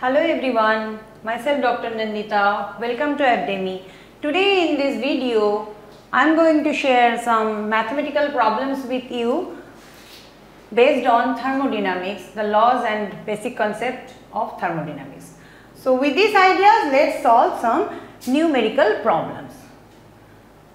Hello everyone, myself Dr. Nandita. Welcome to Aptdemy. Today in this video, I am going to share some mathematical problems with you based on thermodynamics, the laws and basic concept of thermodynamics. So with these ideas, let's solve some numerical problems.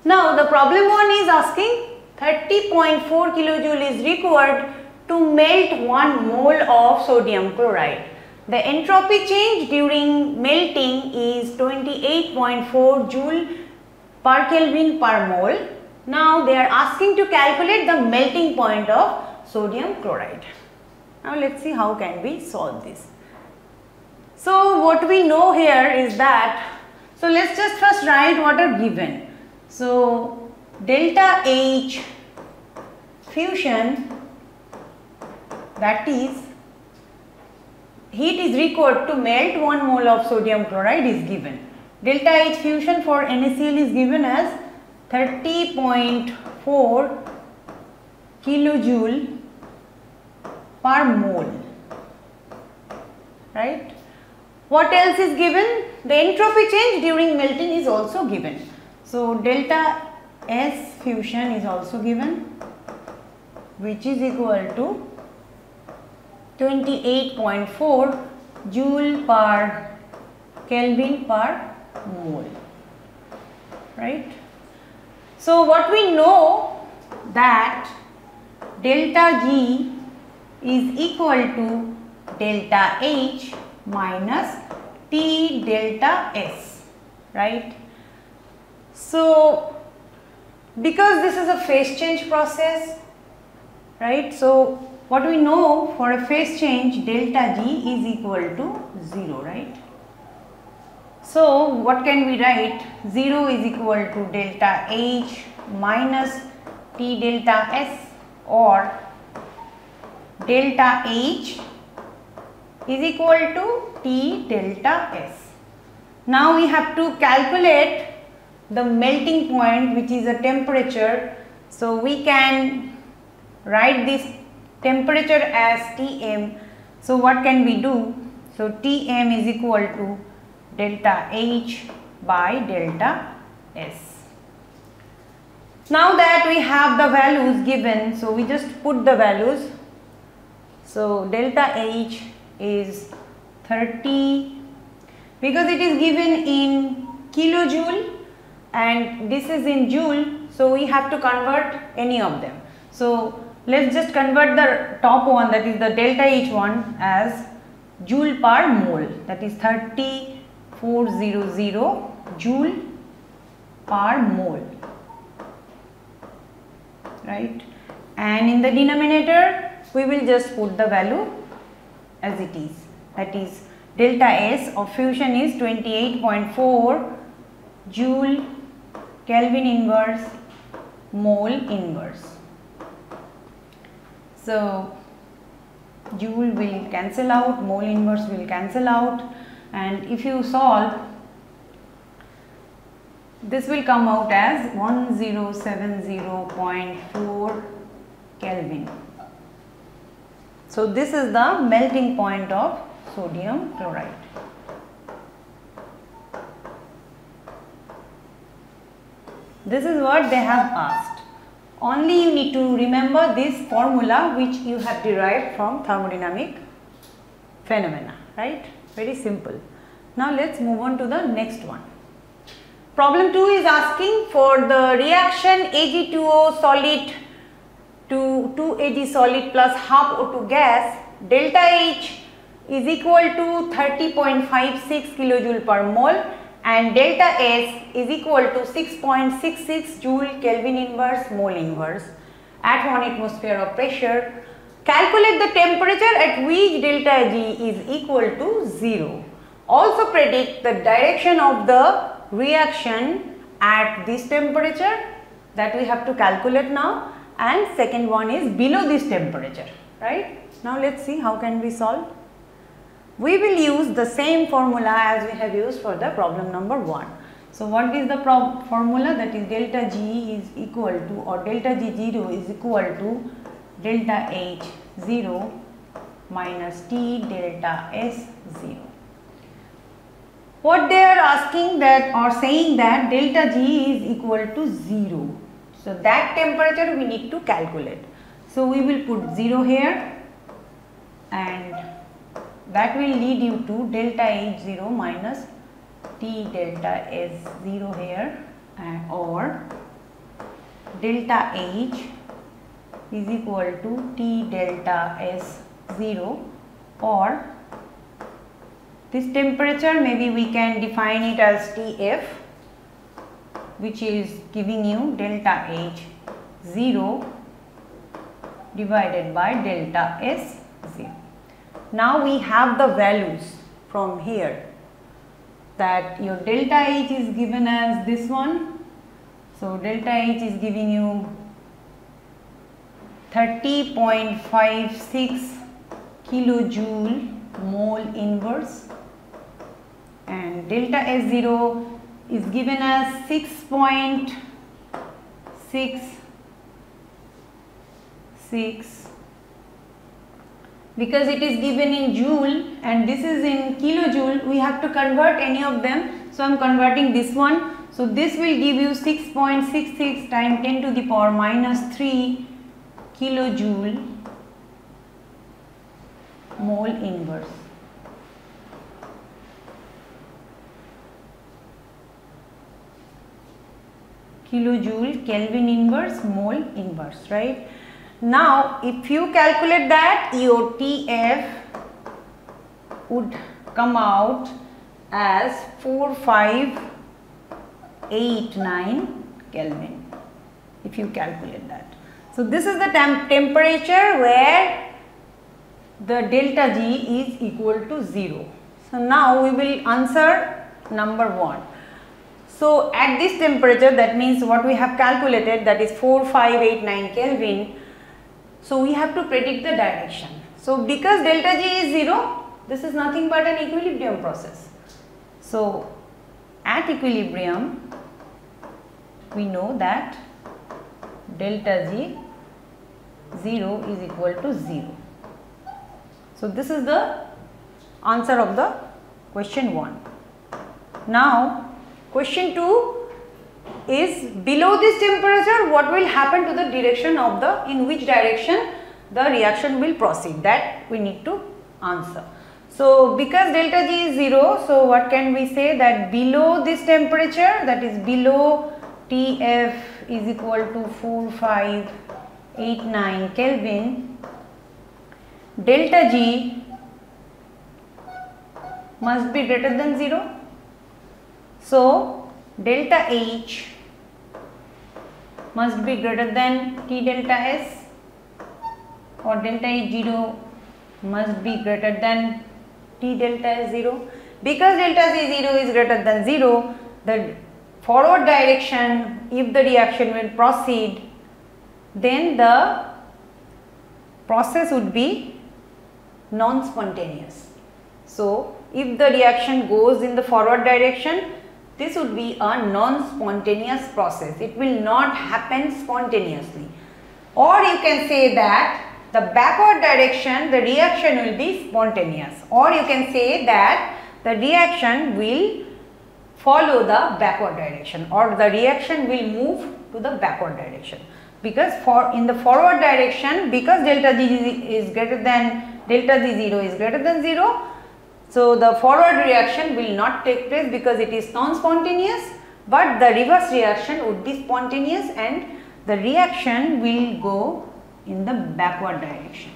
Now the problem 1 is asking 30.4 kilojoule is required to melt 1 mole of sodium chloride. The entropy change during melting is 28.4 joule per Kelvin per mole. Now they are asking to calculate the melting point of sodium chloride. Now let us see how can we solve this. So what we know here is that, so let us just first write what are given. So delta H fusion that is heat is required to melt 1 mole of sodium chloride is given. Delta H fusion for NaCl is given as 30.4 kilojoule per mole right. What else is given? The entropy change during melting is also given. So, delta S fusion is also given which is equal to 28.4 joule per Kelvin per mole right. So, what we know that delta G is equal to delta H minus T delta S right. So, because this is a phase change process right. So, what we know for a phase change delta G is equal to 0 right. So, what can we write 0 is equal to delta H minus T delta S or delta H is equal to T delta S. Now we have to calculate the melting point which is a temperature. So we can write this temperature as Tm. So what can we do? So Tm is equal to delta H by delta S. Now that we have the values given, so we just put the values. So delta H is 30 because it is given in kilojoule and this is in joule so we have to convert any of them. So let us just convert the top one that is the delta H one as joule per mole. That is 3400 joule per mole. Right? And in the denominator we will just put the value as it is. That is delta S of fusion is 28.4 joule Kelvin inverse mole inverse. So, joule will cancel out, mole inverse will cancel out and if you solve this will come out as 1070.4 Kelvin. So, this is the melting point of sodium chloride. This is what they have asked. Only you need to remember this formula which you have derived from thermodynamic phenomena, right? Very simple. Now let's move on to the next one. Problem 2 is asking for the reaction Ag2O solid to 2 Ag solid plus half O2 gas delta H is equal to 30.56 kilojoule per mole and delta S is equal to 6.66 joule Kelvin inverse mole inverse at 1 atmosphere of pressure. Calculate the temperature at which delta G is equal to 0. Also predict the direction of the reaction at this temperature that we have to calculate now and second one is below this temperature right. Now let us see how can we solve. We will use the same formula as we have used for the problem number 1. So what is the formula that is delta G is equal to or delta G0 is equal to delta H 0 minus T delta S 0 what they are asking that or saying that delta G is equal to 0. So, that temperature we need to calculate. So, we will put 0 here and that will lead you to delta H0 minus T delta S0 here or delta H is equal to T delta S0 or this temperature maybe we can define it as Tf which is giving you delta H 0 divided by delta S 0. Now we have the values from here that your delta H is given as this one. So, delta H is giving you 30.56 kilojoule mole inverse and delta S0 is given as 6.66 because it is given in joule and this is in kilojoule we have to convert any of them. So I am converting this one. So this will give you 6.66 times 10 to the power minus 3 kilojoule mole inverse. Kilojoule Kelvin inverse mole inverse right. Now if you calculate that your TF would come out as 4589 Kelvin if you calculate that. So this is the temp temperature where the delta G is equal to 0. So now we will answer number 1. So, at this temperature that means what we have calculated that is 4589 Kelvin. So, we have to predict the direction. So, because delta G is 0 this is nothing but an equilibrium process. So, at equilibrium we know that delta G 0 is equal to 0. So, this is the answer of the question 1. Now, Question 2 is below this temperature what will happen to the direction of the in which direction the reaction will proceed? That we need to answer. So, because delta G is 0, so what can we say? That below this temperature that is below TF is equal to 4589 Kelvin, delta G must be greater than 0 so, delta H must be greater than T delta S or delta H 0 must be greater than T delta S 0. Because delta Z 0 is greater than 0, the forward direction if the reaction will proceed then the process would be non-spontaneous. So, if the reaction goes in the forward direction this would be a non-spontaneous process. It will not happen spontaneously. Or you can say that the backward direction the reaction will be spontaneous or you can say that the reaction will follow the backward direction or the reaction will move to the backward direction because for in the forward direction because delta g is greater than delta z 0 is greater than 0 so, the forward reaction will not take place because it is non-spontaneous, but the reverse reaction would be spontaneous and the reaction will go in the backward direction.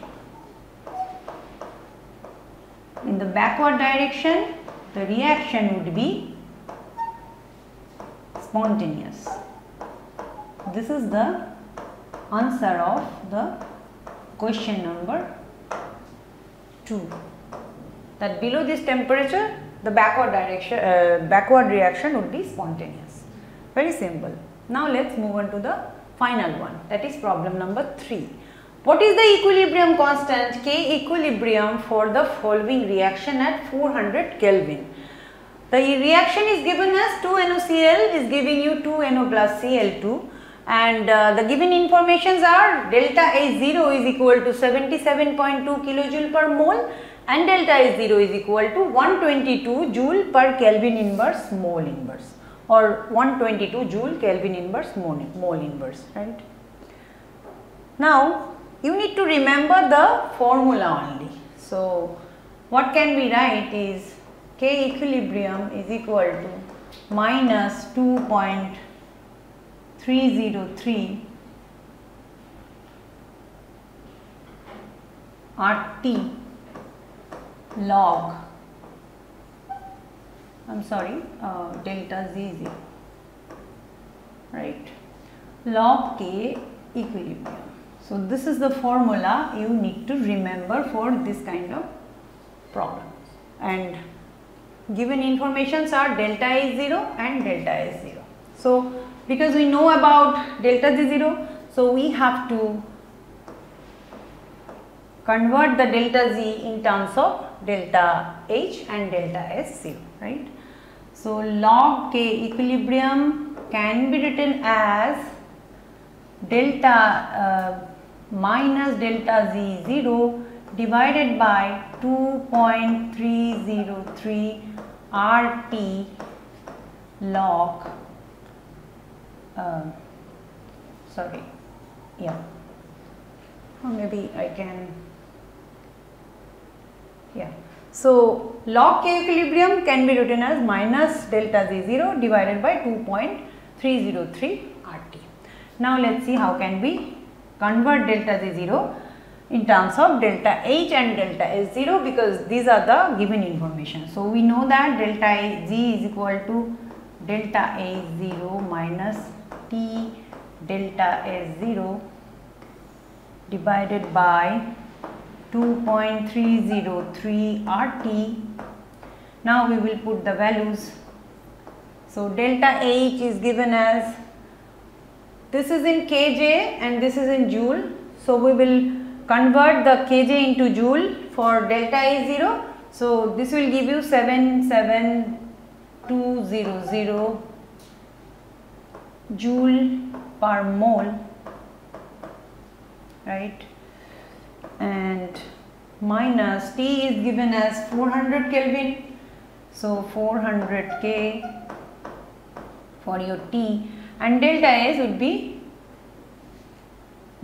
In the backward direction, the reaction would be spontaneous. This is the answer of the question number 2 that below this temperature the backward direction uh, backward reaction would be spontaneous. Very simple. Now let's move on to the final one. That is problem number 3 what is the equilibrium constant? K equilibrium for the following reaction at 400 kelvin. The reaction is given as 2 NaCl is giving you 2 NO plus Cl2 and uh, the given informations are delta H0 is equal to 77.2 kilojoule per mole and delta S 0 is equal to 122 joule per Kelvin inverse mole inverse or 122 joule Kelvin inverse mole, mole inverse right. Now you need to remember the formula only. So what can we write is K equilibrium is equal to minus 2.303 RT log I am sorry uh, delta Z 0 right log K equilibrium. So, this is the formula you need to remember for this kind of problems and given informations are delta is 0 and delta is 0. So, because we know about delta z 0, so we have to convert the delta z in terms of delta h and delta s 0, right. So, log k equilibrium can be written as delta uh, minus delta z 0 divided by 2.303 RT log uh, sorry yeah or maybe I can yeah so log k equilibrium can be written as minus delta z 0 divided by 2.303 RT now let's see how can we convert delta z 0 in terms of delta H and delta S 0 because these are the given information. So, we know that delta Z is equal to delta A 0 minus T delta S 0 divided by 2.303 RT. Now, we will put the values. So, delta H is given as this is in kJ and this is in joule. So, we will convert the kJ into joule for delta E 0. So, this will give you 77200 joule per mole right and minus T is given as 400 Kelvin. So, 400 K for your T and delta S would be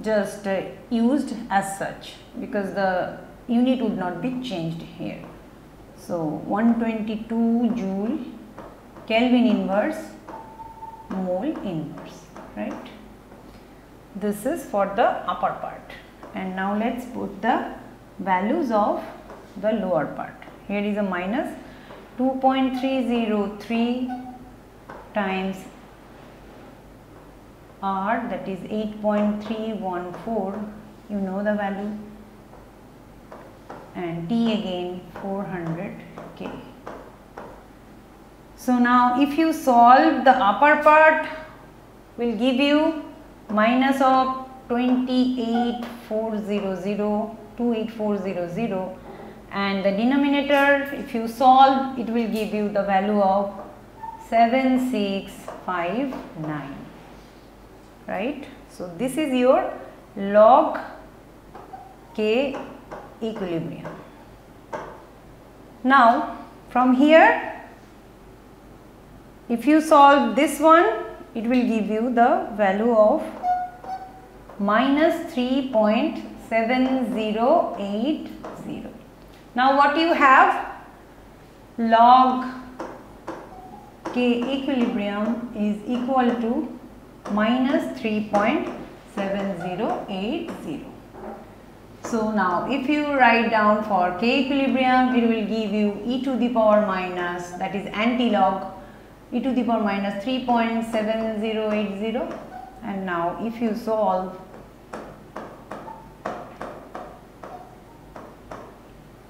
just uh, used as such because the unit would not be changed here. So, 122 joule Kelvin inverse mole inverse right. This is for the upper part and now let us put the values of the lower part. Here is a minus 2.303 times R that is 8.314 you know the value and T again 400 K. So now if you solve the upper part will give you minus of 28400 28400 and the denominator if you solve it will give you the value of 7659 right. So, this is your log K equilibrium. Now, from here if you solve this one it will give you the value of minus 3.7080. Now, what you have log K equilibrium is equal to minus 3.7080. So now if you write down for K equilibrium it will give you e to the power minus that is anti-log e to the power minus 3.7080 and now if you solve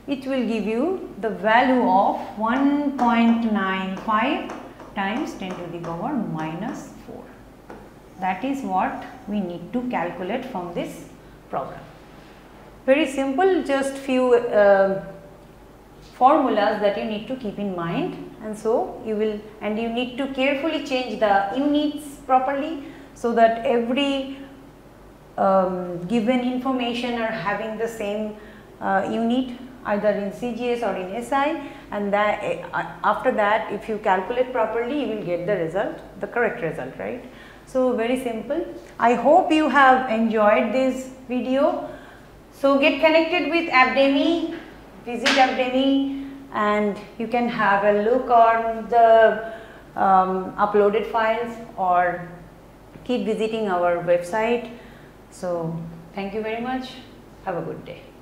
it will give you the value of 1.95 times 10 to the power minus 4. That is what we need to calculate from this problem. Very simple just few uh, formulas that you need to keep in mind and so you will and you need to carefully change the units properly so that every um, given information are having the same uh, unit either in CGS or in SI and that uh, after that if you calculate properly you will get the result the correct result right. So very simple. I hope you have enjoyed this video. So get connected with Aptdemy, visit Aptdemy and you can have a look on the um, uploaded files or keep visiting our website. So thank you very much. Have a good day.